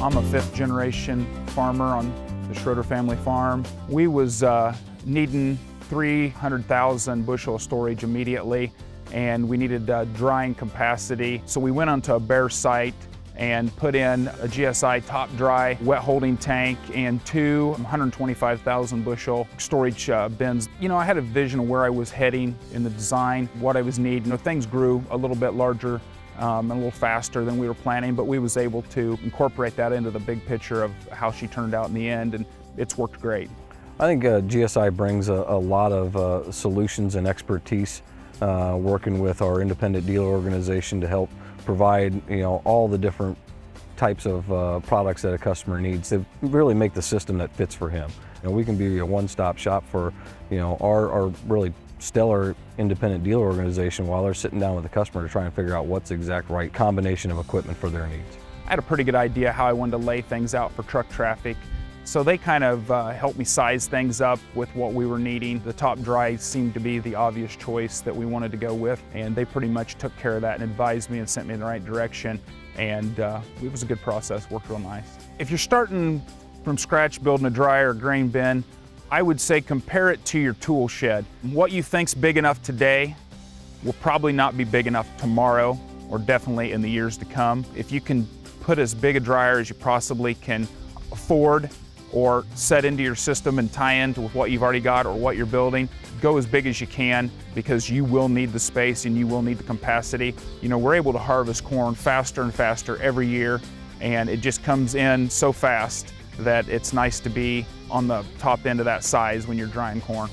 I'm a fifth generation farmer on the Schroeder family farm. We was uh, needing 300,000 bushel of storage immediately and we needed uh, drying capacity. So we went onto a bare site and put in a GSI top dry wet holding tank and two 125,000 bushel storage uh, bins. You know, I had a vision of where I was heading in the design, what I was needing. You know, things grew a little bit larger um, and a little faster than we were planning, but we was able to incorporate that into the big picture of how she turned out in the end, and it's worked great. I think uh, GSI brings a, a lot of uh, solutions and expertise uh, working with our independent dealer organization to help provide you know all the different types of uh, products that a customer needs to really make the system that fits for him. Know, we can be a one-stop shop for you know our, our really stellar independent dealer organization while they're sitting down with the customer to try and figure out what's the exact right combination of equipment for their needs. I had a pretty good idea how I wanted to lay things out for truck traffic. So they kind of uh, helped me size things up with what we were needing. The top dry seemed to be the obvious choice that we wanted to go with, and they pretty much took care of that and advised me and sent me in the right direction. And uh, it was a good process, worked real nice. If you're starting from scratch building a dryer or grain bin, I would say compare it to your tool shed. What you think's big enough today will probably not be big enough tomorrow or definitely in the years to come. If you can put as big a dryer as you possibly can afford or set into your system and tie into with what you've already got or what you're building. Go as big as you can because you will need the space and you will need the capacity. You know, we're able to harvest corn faster and faster every year and it just comes in so fast that it's nice to be on the top end of that size when you're drying corn.